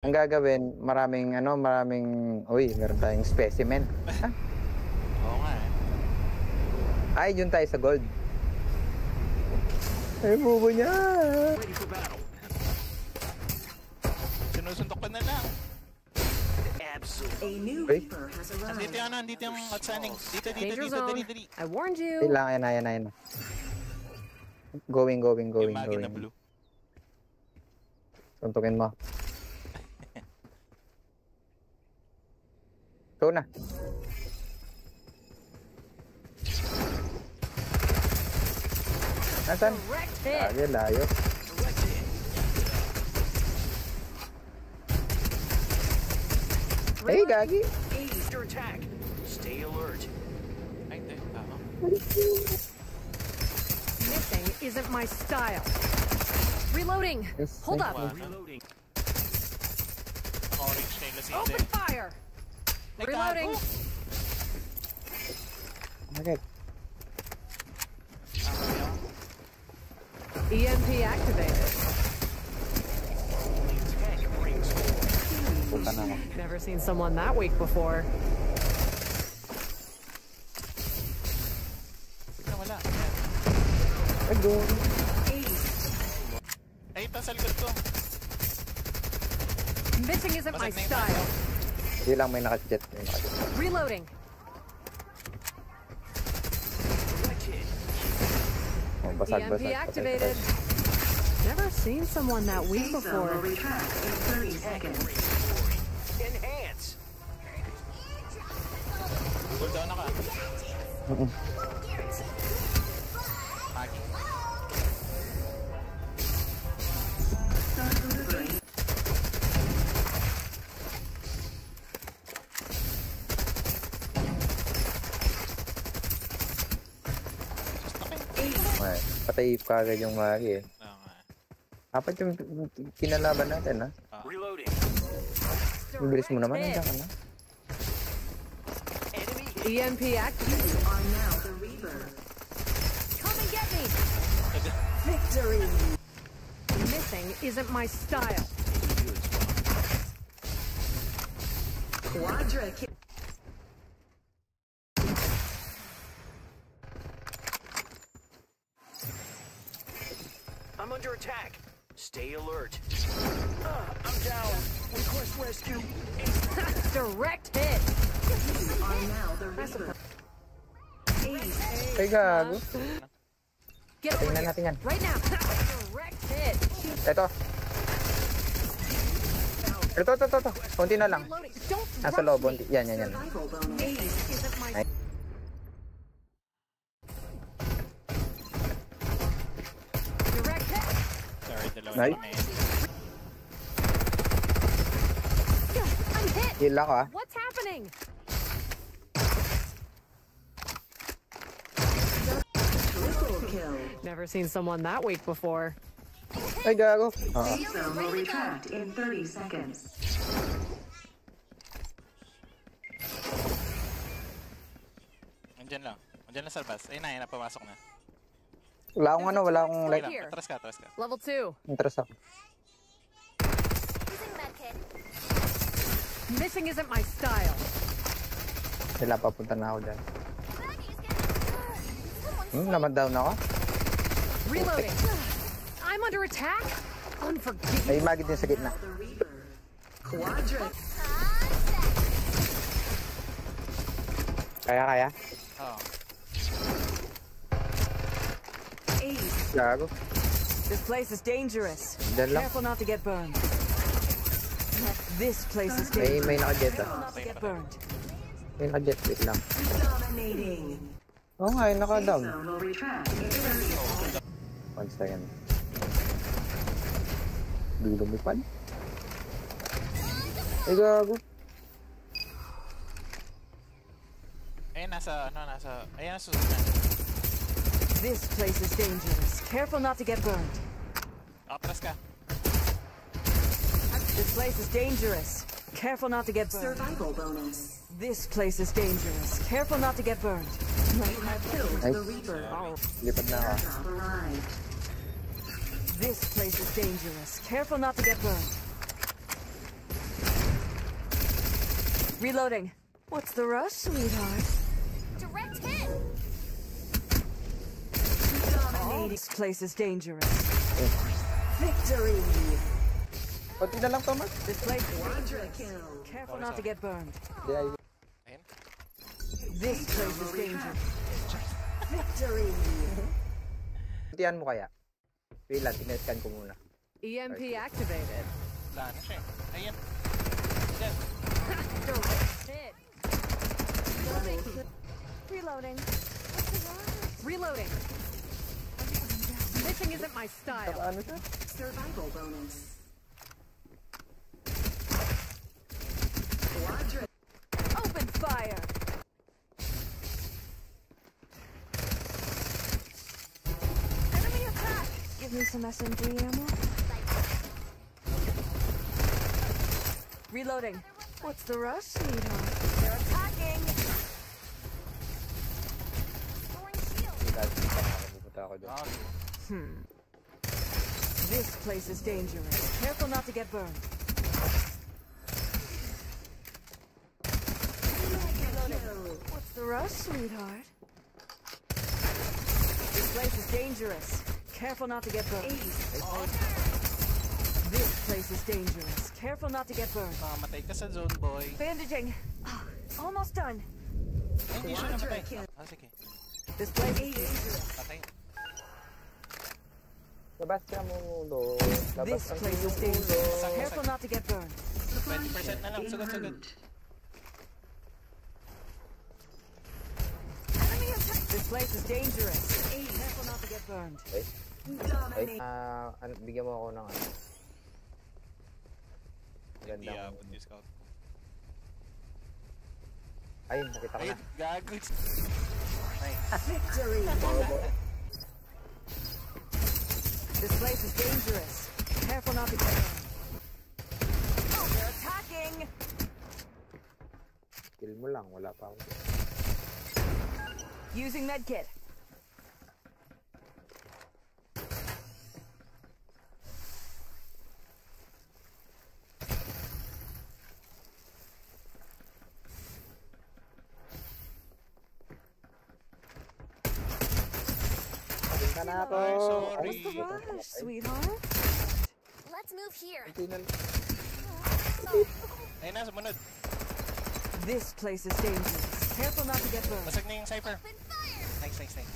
Ang gagawin, maraming ano, maraming, uy, meron tayong specimen. Ah, Oo nga eh. Ay, yun tayo sa gold. Ay, bubo niya. Sinusuntok ko na lang. Absolutely. A new Hey. Reaper has Andito arrived. yung ano, andito yung outstanding. Dito, dito, dito, dali, dali. I warned you. Kailangan, ayan, ayan, ayan. Going, going, going, Yung magi na going. blue. Tuntukin mo. Ikaw na. Nasaan? Direct hit. Lagi, layo. Hey, gagi. Ease your attack. Stay alert. Ay, hindi. Tama. Missing isn't my style. Reloading. Yes, Hold up. Reloading. Naka-orange na yung lasing. Open fire. Ay, Reloading. gago. Bakit? EMP E activated. Tank rings full. Punta na ako. Never seen someone that weak before. Wala, wala. Ay, go. Ay, ito sa likod ko. Missing isn't my Basag na yung style. Hindi lang may naka-jet. May naka-jet. Reloading. Wicked. Oh, basag, EMP basag. E activated. Never seen someone that weak Safe zone will before. retract in 30 seconds. Rings glory. Enhance. Cool down na ka. Ay, patay ka agad yung magi eh. Oo nga. Apat yung kinalaban natin, ha? Reloading. Ang bilis mo naman, nandiyan ka na. EMP activated. You are now the Reaper. Come and get me. Victory! Missing isn't my style. Quadra attack. Stay alert. Uh, I'm down. Request rescue. Direct hit. You are now the Reaper. Ay, gago. Get over Tingnan here. natin yan. Right now. Direct hit. Ito. Ito, ito, ito. Konti na lang. Nasa loob. Yan, yan, yan. Ay. Nice. I'm hit. Heal ako, ah. What's happening? Never seen someone that weak before. Ay, gago. Oo. Safe zone will retract in 30 seconds. Andyan lang. Andyan lang sa labas. Ayun na, ayun na, pumasok na. Wala akong ano, wala akong Here. atras ka, atras ka. Level two. interest ako. Missing isn't my style. Sila papunta na ako dyan. Hmm, naman down ako. Reloading. I'm under attack. Unforgiving. Ay, magid din sa gitna. The Reaper. Quadra. Kaya, kaya. Oo. Ace. Gago. This place is dangerous. Dyan lang. Careful not to get burned. This place is May, dangerous. may naka-jet, ah. Careful not to get burned. May naka-jet, wait lang. Dominating. Oo nga, yung Safe naka-down. zone will retract in 30 seconds. One second. Di lumipad. Ay, gago. Ayun, nasa, ano, nasa, ayun, nasa susunod na. This place is dangerous. Careful not to get burned. Atras. This place is dangerous. Careful not to get burned. Survival bonus. This place is dangerous. Careful not to get burned. You have killed the Nice. Reaper. Lipad na ako. Have arrived. This place is dangerous. Careful not to get burned. Reloading. What's the rush, sweetheart? Direct hit! This place is dangerous. Victory. Konti na lang, Thomas. This place is dangerous. Careful not to get burned. Di. This place is dangerous. Victory. Kuntihan mo kaya? Wait lang, tinescan ko muna. EMP activated. Wala na siya eh. Ayun. Yan. Reloading. Reloading. Bitching isn't my style. Survival bonus. Quadra. Open fire. Enemy attack. Give me some SMG ammo. Reloading. What's the rush, sweetheart? They're attacking. Throwing shield! Hindi kahit hindi pa nakapupunta ako dyan. Ah, This place is dangerous. Careful not to get burned. What's the rush, sweetheart? This place is dangerous. Careful not to get burned. This place is dangerous. Careful not to get burned. Mamamatay ka sa zone, boy. Bandaging. Ah, almost done. Ay, hindi siya namatay. Ah, sige. This place is dangerous. Patay. Labas ka mo ulo. Labas This place is dangerous. Careful not to get burned. 20% na lang. Sugod, sugod. This place is dangerous. Careful not to get burned. Ay, Dominate. ah, ano, bigyan mo ako ng ano. Hindi Ganda. abot yung scout. Ayun, nakita ko Ayun, na. gago. Nice. Victory. This place is dangerous. Careful not to get burned. Oh, they're attacking! Kill mo lang, wala pa ako. Using medkit. Punta na ako. Ay, sorry. What's the rush, sweetheart? Let's move here. Na Ayun na, sumunod. This place is dangerous. Careful not to get burned. Basag na yung Cypher. Nice, nice, nice.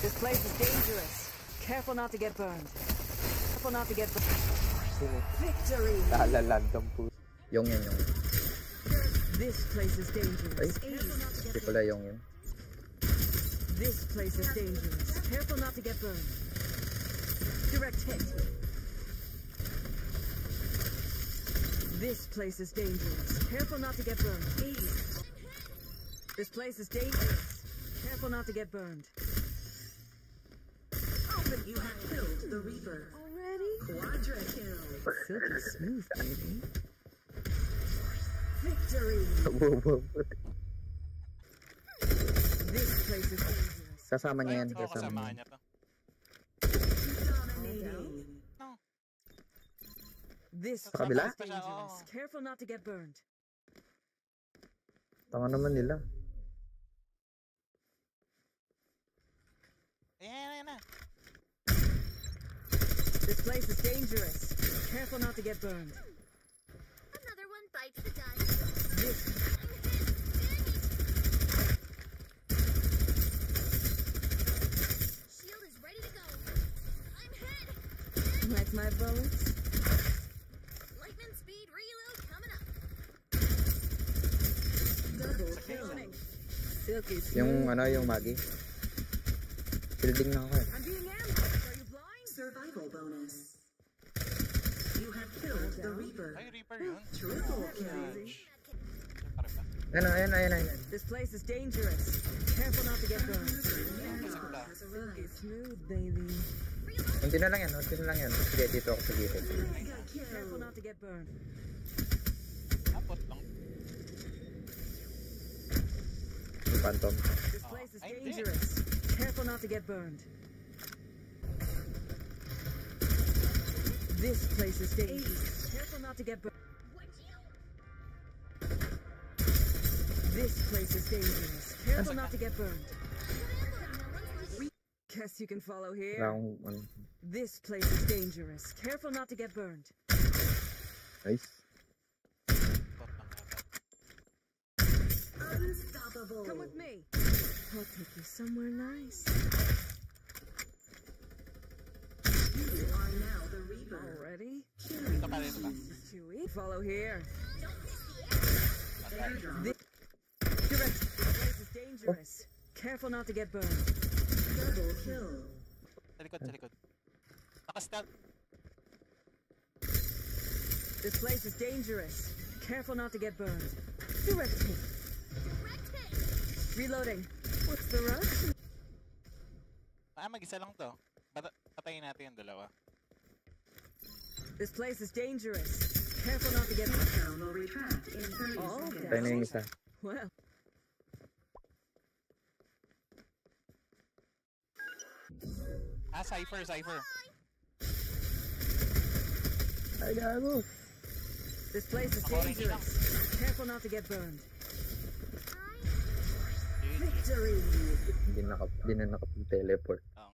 This place is dangerous. Careful not to get burned. Careful not to get burned. Victory. Nalalag ang puso. Yung yun, yung. This place is dangerous. Ay, hindi pala yung yun. This place is dangerous. Careful not to get burned. Direct hit. This place is dangerous. Careful not to get burned. This place is dangerous. Careful not to get burned. Open. You have killed the Reaper. Already? Quadra kill. Silky smooth, baby. Victory. This place is dangerous. Kasama niya yan. Oo, Kasama kasama niya. niya to. This place is dangerous. Careful not to get burned. Tama naman nila. Ayan, ayan, ayan na. This place is dangerous. Careful not to get burned. Speed reload coming up. Yung ano, yung Maggie. Building na ako eh. I'm being ambushed. Are you blind? Survival bonus. You have killed the Reaper. Ay, Reaper yun. Triple kill. Ayan, ayan, ayan, ayan. This place is dangerous. Careful not to get burned. Unti na lang yan, unti na lang yan. Sige, dito ako sa gilid. Careful not to get burned. Abot lang. Phantom. This place is dangerous. Careful not to get burned. This place is dangerous. not to get burned. Would you? This place is dangerous. Careful not to get burned. Guess you can follow here. akong, ano, This place is dangerous. Careful not to get burned. nice. Bot lang yata. Unstoppable. Come with me. I'll take you somewhere nice. You are now the Reaper. Already? Ito pa? Chewie, follow here. Don't miss the air. Direct. This place is dangerous. Careful not to get burned. Double kill. Sa likod, sa likod. Naka-stealth. This place is dangerous. Careful not to get burned. Direct hit. Direct hit. Reloading. What's the rush? Ah, mag-isa lang to. Pat- patayin natin yung dalawa. This place is dangerous. Careful not to get burned. Lockdown will retract Ah, Cypher, Cypher. Ay, gago. this place is dangerous. Careful not to get burned. Victory. Hindi na, hindi na nakapag-teleport.